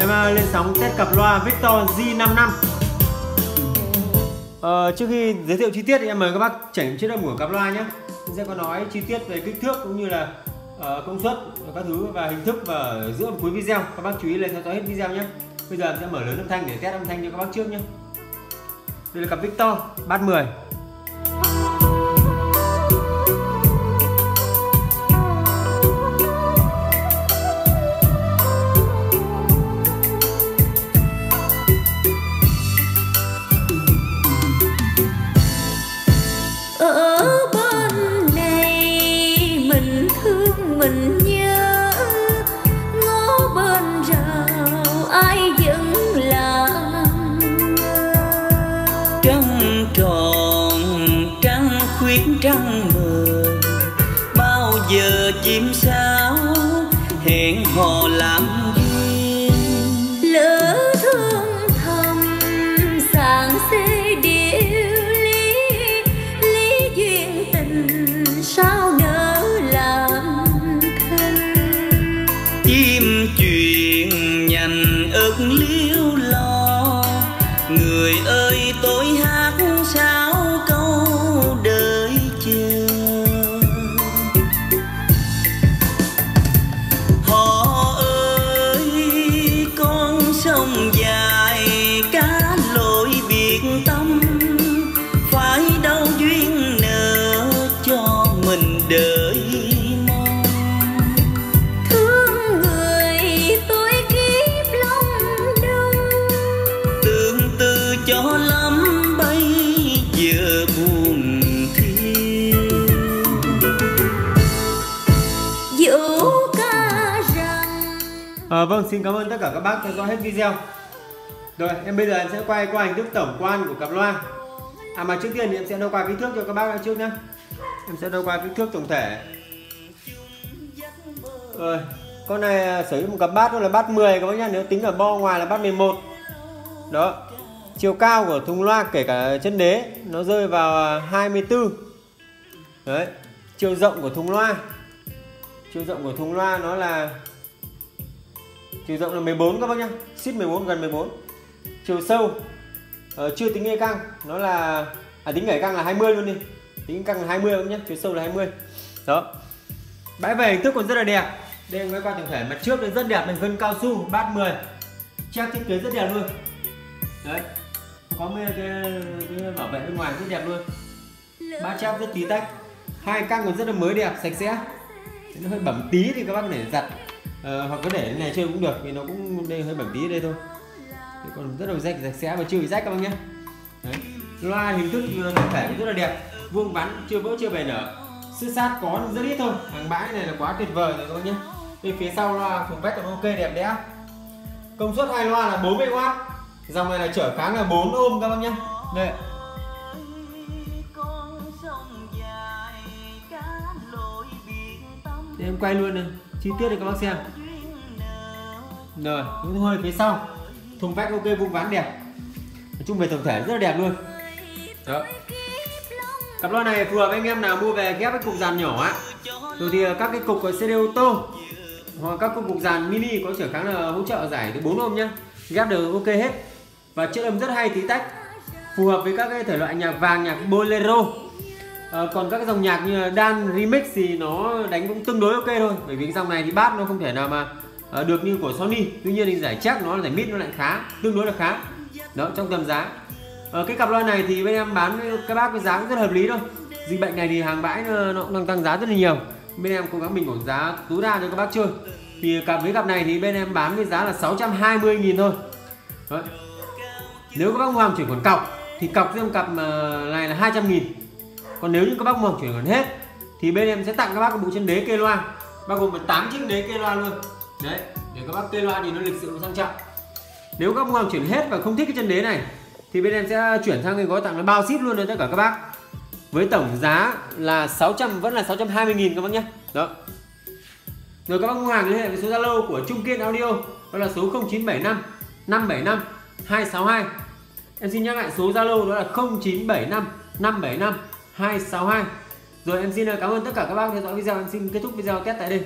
Em à, lên sóng test cặp loa Victor G55. Ờ, trước khi giới thiệu chi tiết thì em mời các bác trải nghiệm chất âm của cặp loa nhé. Em sẽ có nói chi tiết về kích thước cũng như là uh, công suất các thứ và hình thức và giữa cuối video. Các bác chú ý lên theo dõi hết video nhé. Bây giờ em sẽ mở lớn âm thanh để test âm thanh cho các bác trước nhé. Đây là cặp Victor bát 10 ai vẫn làm. Trăng tròn trăng khuyết trăng mờ. Bao giờ chim sao hẹn hò làm duyên. Lỡ thương thầm sàng xê điệu lý. Lý duyên tình sao nỡ làm thân? Chim buồn ca rằng à, Vâng, xin cảm ơn tất cả các bác theo dõi hết video. Rồi, em bây giờ em sẽ quay qua hình thức tổng quan của cặp loa. À mà trước tiên thì em sẽ đo qua kích thước cho các bác trước nhé Em sẽ đo qua kích thước tổng thể. Rồi, con này à, sở hữu một cặp bát đó là bát 10 các bác nhá. Nếu tính ở bo ngoài là bát 11 Đó Chiều cao của thùng loa kể cả chân đế Nó rơi vào à, 24 Đấy Chiều rộng của thùng loa. Chiều rộng của thùng loa nó là chiều rộng là 14 các bác nhá. Ship 14 gần 14 chiều sâu uh, chưa tính ngay căng nó là à tính ngay căng là 20 luôn đi. Tính căng là 20 các nhá chiều sâu là 20 đó. Bãi về hình thức còn rất là đẹp. Đây quay qua tổng thể mặt trước rất đẹp mình vân cao su bát 10 chắc thiết kế rất đẹp luôn. Đấy có mấy cái, cái bảo vệ bên ngoài rất đẹp luôn. Bát cháp rất tí tách. Hai căng còn rất là mới đẹp sạch sẽ. Nó hơi bẩm tí thì các bác thể giặt Ờ, hoặc có để này chơi cũng được vì nó cũng đây hơi bẩn tí ở đây thôi. Thế còn rất là rách sạch sẽ và chưa bị rách các bác nhé. Đấy. loa hình thức tổng thể cũng rất là đẹp. Vuông vắn chưa vỡ chưa bề nở. Sư sát có rất ít thôi. Hàng bãi này là quá tuyệt vời rồi các bác nhé. Bên phía sau loa thùng vách là ok đẹp đẽ. Công suất hai loa là 40W dòng này là trở kháng là 4 ôm các bác nhé. Đây. Để em quay luôn này chi tiết để các bác xem. Rồi cũng hơi phía sau. Thùng vách ok, vuông vắn đẹp. Nói chung về tổng thể rất là đẹp luôn. Đó. Cặp loa này phù hợp anh em nào mua về ghép cái cục dàn nhỏ á. Rồi thì ờ, các cái cục của CD ô tô hoặc các cục cục dàn mini có trở kháng là hỗ trợ giải từ 4 ôm nhá. Ghép được ok hết và chất âm rất hay tí tách. Phù hợp với các cái thể loại nhạc vàng nhạc bolero. À, còn các cái dòng nhạc như là Dan remix thì nó đánh cũng tương đối ok thôi. Bởi vì cái dòng này thì bass nó không thể nào mà à, được như của Sony. Tuy nhiên thì giải chắc nó giải mid nó lại khá tương đối là khá. Đó trong tầm giá. À, cái cặp loa này thì bên em bán với các bác với giá cũng rất hợp lý thôi. Dịch bệnh này thì hàng bãi nó, nó cũng đang tăng giá rất là nhiều. Bên em cố gắng bình ổn giá tối đa cho các bác chơi. Thì cặp với cặp này thì bên em bán với giá là 620.000 thôi. Đấy nếu các bác mua hàng chuyển khoản cọc, thì cọc riêng cặp ờ, này là 200 nghìn. Còn nếu như các bác mua hàng chuyển khoản hết, thì bên em sẽ tặng các bác một bộ chân đế kê loa. Bao gồm 8 chiếc đế kê loa luôn. Đấy, để các bác kê loa thì nó lịch sự và sang trọng. Nếu các bác mua hàng chuyển hết và không thích cái chân đế này, thì bên em sẽ chuyển sang cái gói tặng là bao ship luôn cho tất cả các bác. Với tổng giá là 600 vẫn là 620 nghìn các bác nhé. Đó. Rồi các bác mua hàng liên hệ với số Zalo của Trung Kiên Audio, đó là số 0975 575 262 em xin nhắc lại số Zalo đó là 0975 575 262 rồi em xin ờ, cảm ơn tất cả các bác theo dõi video. Em xin kết thúc video test tại đây.